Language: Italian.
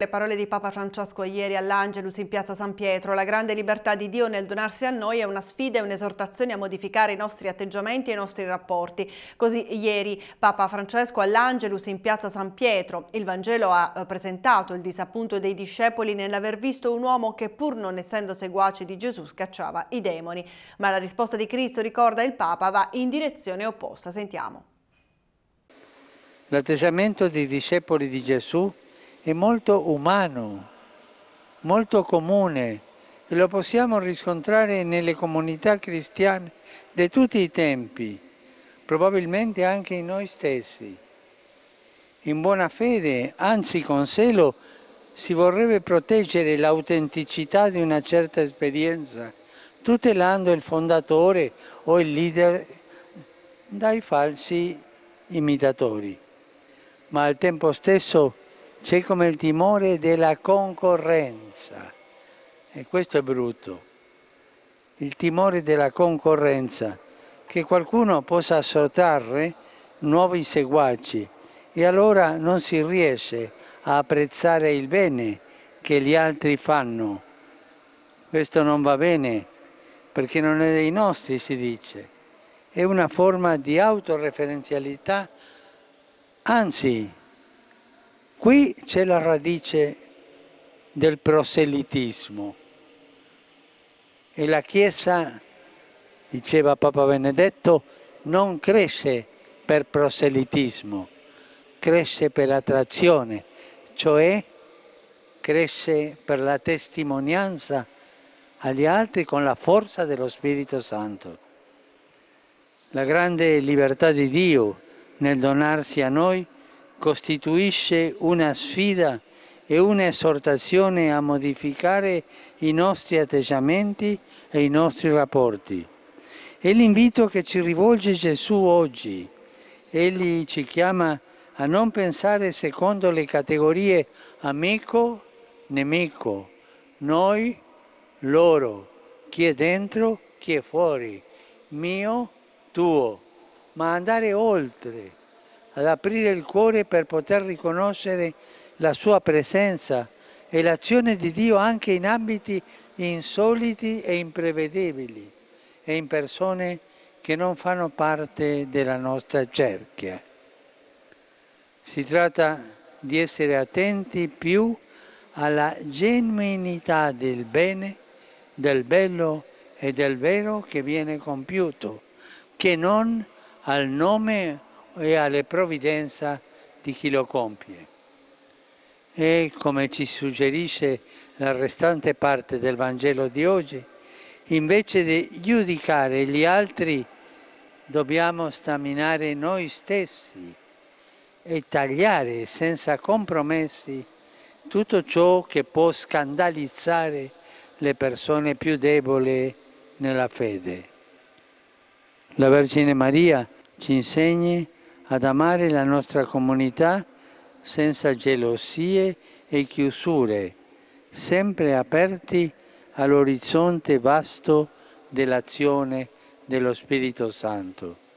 Le parole di Papa Francesco ieri all'Angelus in piazza San Pietro, la grande libertà di Dio nel donarsi a noi è una sfida e un'esortazione a modificare i nostri atteggiamenti e i nostri rapporti. Così ieri Papa Francesco all'Angelus in piazza San Pietro. Il Vangelo ha eh, presentato il disappunto dei discepoli nell'aver visto un uomo che pur non essendo seguace di Gesù scacciava i demoni. Ma la risposta di Cristo, ricorda il Papa, va in direzione opposta. Sentiamo. L'atteggiamento dei discepoli di Gesù è molto umano, molto comune e lo possiamo riscontrare nelle comunità cristiane di tutti i tempi, probabilmente anche in noi stessi. In buona fede, anzi con zelo, si vorrebbe proteggere l'autenticità di una certa esperienza, tutelando il fondatore o il leader dai falsi imitatori. Ma al tempo stesso c'è come il timore della concorrenza e questo è brutto, il timore della concorrenza, che qualcuno possa sottrarre nuovi seguaci e allora non si riesce a apprezzare il bene che gli altri fanno. Questo non va bene perché non è dei nostri, si dice. È una forma di autoreferenzialità, anzi Qui c'è la radice del proselitismo e la Chiesa, diceva Papa Benedetto, non cresce per proselitismo, cresce per attrazione, cioè cresce per la testimonianza agli altri con la forza dello Spirito Santo. La grande libertà di Dio nel donarsi a noi costituisce una sfida e un'esortazione a modificare i nostri atteggiamenti e i nostri rapporti. È l'invito che ci rivolge Gesù oggi. Egli ci chiama a non pensare secondo le categorie amico, nemico, noi, loro, chi è dentro, chi è fuori, mio, tuo, ma andare oltre ad aprire il cuore per poter riconoscere la sua presenza e l'azione di Dio anche in ambiti insoliti e imprevedibili e in persone che non fanno parte della nostra cerchia. Si tratta di essere attenti più alla genuinità del bene, del bello e del vero che viene compiuto, che non al nome e alle provvidenza di chi lo compie. E come ci suggerisce la restante parte del Vangelo di oggi, invece di giudicare gli altri dobbiamo staminare noi stessi e tagliare senza compromessi tutto ciò che può scandalizzare le persone più deboli nella fede. La Vergine Maria ci insegna ad amare la nostra comunità senza gelosie e chiusure, sempre aperti all'orizzonte vasto dell'azione dello Spirito Santo.